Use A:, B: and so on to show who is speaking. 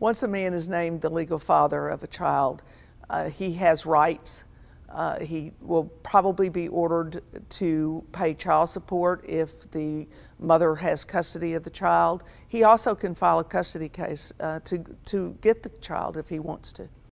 A: once a man is named the legal father of a child, uh, he has rights. Uh, he will probably be ordered to pay child support if the mother has custody of the child. He also can file a custody case uh, to, to get the child if he wants to.